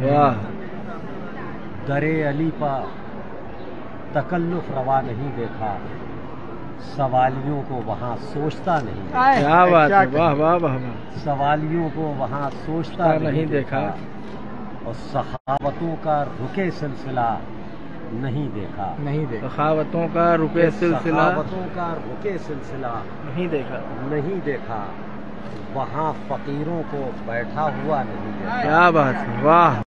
वाह दरे अली पर तकल्लुफ रवा नहीं देखा। सवालियों को वहाँ सोचता नहीं देखा। क्या बात है वाह वाह वाह सवालियों को वहाँ सोचता नहीं नहीं देखा। और सखावतों का रुके सिलसिला नहीं देखा। नहीं देखा। सखावतों का रुके सिलसिला सहाबतों का रुके सिलसिला नहीं देखा। नहीं देखा। वहाँ फकीरों को बैठा हुआ नहीं देखा। क्या बात है वाह।